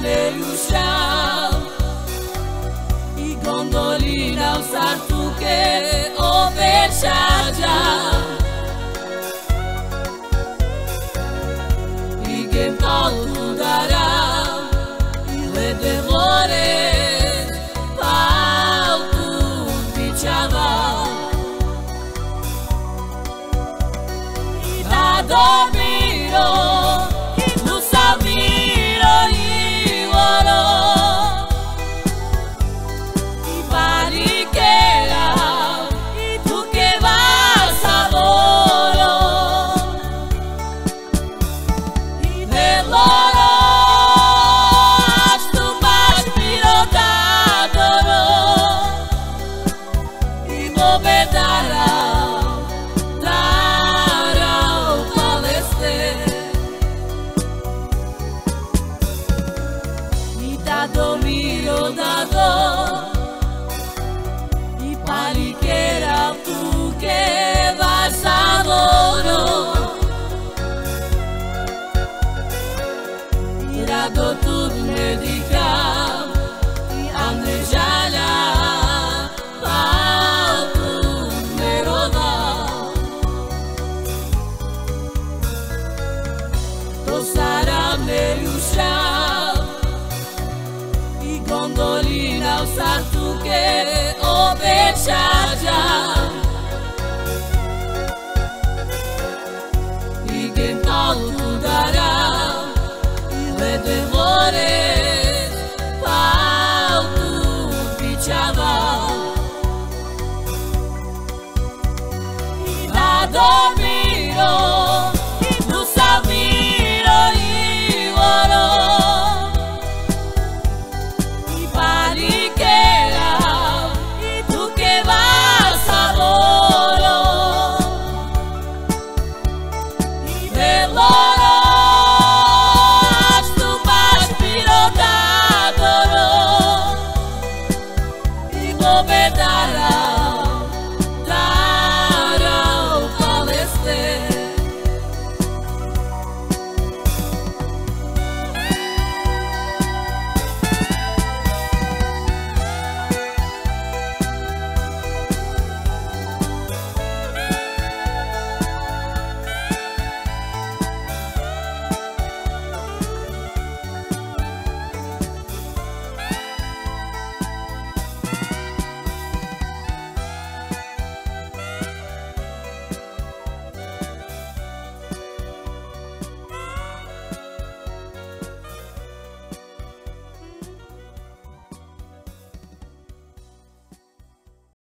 Ne u shal igondoli dan sartu Dato miro dato I palikera puke basadono Dato tut medikam I andrejala Sarà meglio uscire Mongoli da uzatu ke Igen ta verdade.